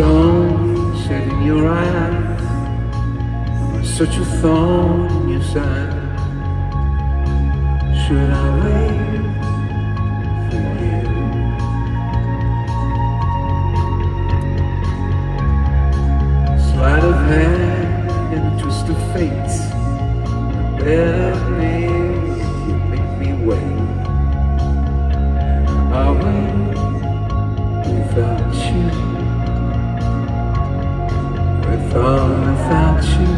stone set in your eyes such a thorn in your side. Should I wait for you? Slide of hand and twist of fate. Better thought without you.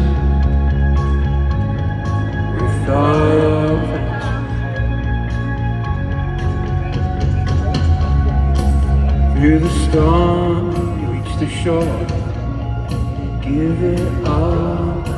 Without you. Through the storm, you reach the shore. Give it all.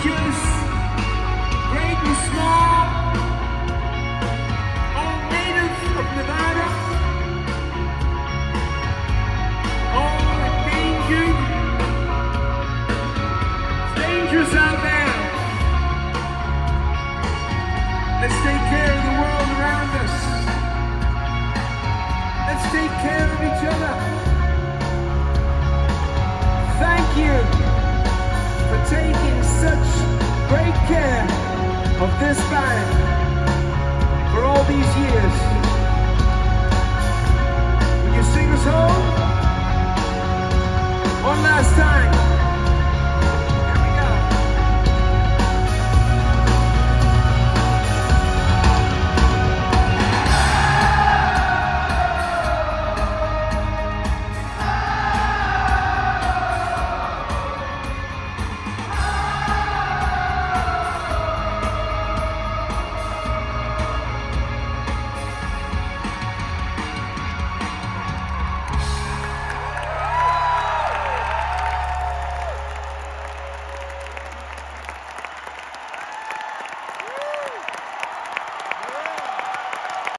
You. great care of this band for all these years.